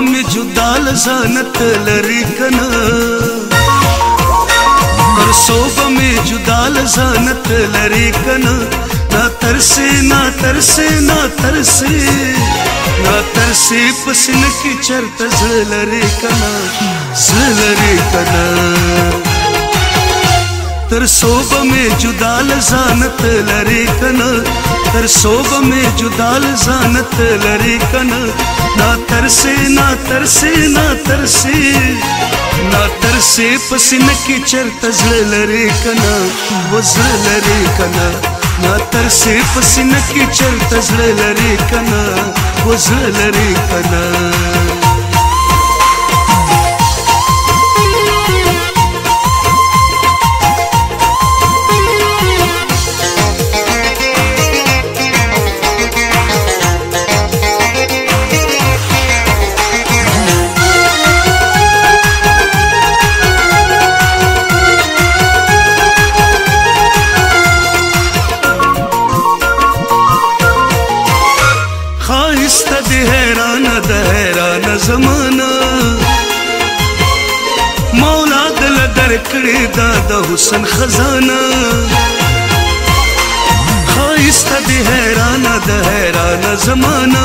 में जुदाल जानत लरिकना और सोब में जुदाल जानत लरिकना ना तरसे ना तरसे ना तरसे ना तरसे पसिन की चरत जलरे कना जलरे تر صوب می جدا لزانت لری کنه تر صوب می جدا لزانت لری کنه نا ترسه نا ترسه نا ترسه نا ترسه پسینه کی چرته زړه لری کنه وزړه لری کنه نا ترسه پسینه کی چرته زړه لری کنه وزړه لری کنه ښایسته دی حیران د حیران زمانہ مولا دل درکړې دا د حسن خزانه ښایسته دی حیران د حیران زمانہ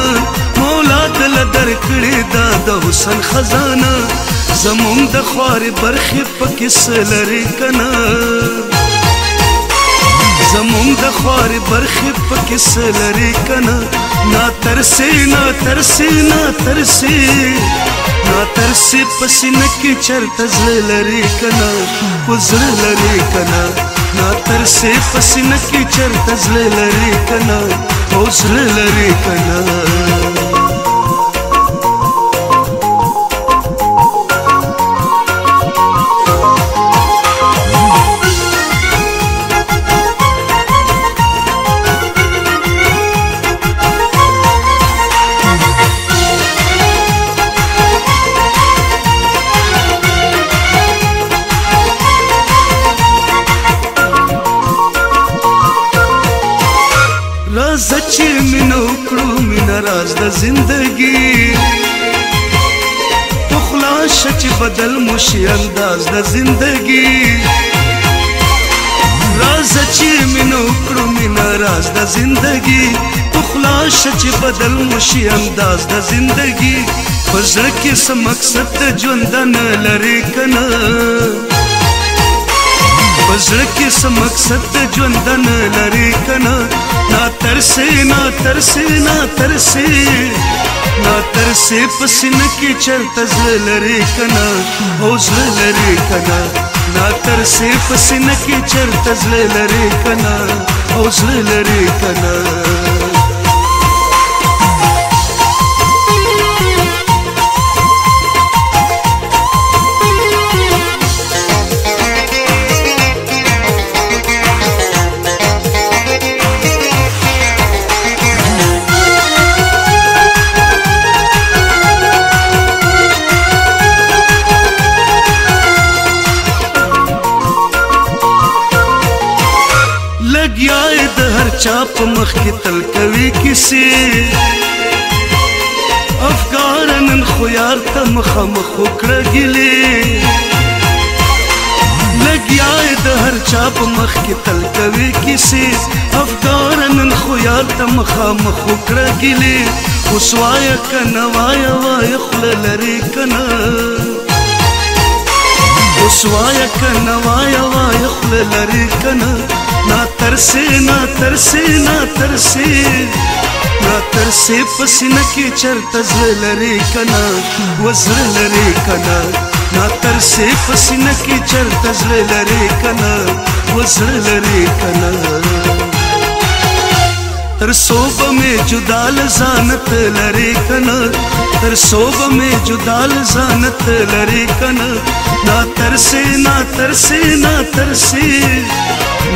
مولا دل درکړې دا د حسن خزانه زمون د خوار برخې پکې سلری کنه زمون د خوار برخې پکې سلری کنه نا ترسي نا ترسي نا ترسي نا ترسي پس نکی چرت زل لري کنا وزر لري کنا نا ترسي پس نکی چرت زل لري کنا وزر لري کنا راز د زندگی پخلا شچ بدل مشي انداز د زندگی راز چې منو کړو مینا راز د زندگی پخلا شچ بدل مشي انداز د زندگی پزړ کې سم مقصد ته ژوند نه لری کنه پزړ کې سم مقصد ته ژوند نه لری کنه نا ترسه نا ترسه نا ترسه نا ترسه پسینه کې چرته زلری کنا او زلری کنا نا ترسه پسینه کې چرته زلری کنا او زلری کنا چا په مخ کې تل کوي کیسې افکار نن خو یار ته مخامخ وکړه ګلې لګیا د هر چا په مخ کې تل کوي کیسې افکار نن خو یار ته مخامخ وکړه ګلې اوس وایه که نه وایه وایه خوله لرې که نه اوس وایه که نه وایه وایه خوله لرې که نه نا ترسه نا ترسه نا ترسه نا ترسه پسینه کې چرته زړه لري کنا وزړه لري کنا نا ترسه پسینه کې چرته زړه لري کنا وزړه لري کنا تر صوب مې جدا لزانت لري کنا تر صوب مې جدا لزانت لري کنا نا ترسه نا ترسه نا ترسه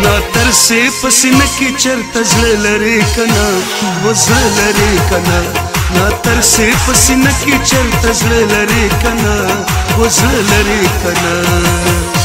کنا تر سه پسینه کې چرته زړه لري کنا وزړه لري کنا نا تر سه پسینه کې چرته زړه لري کنا وزړه لري کنا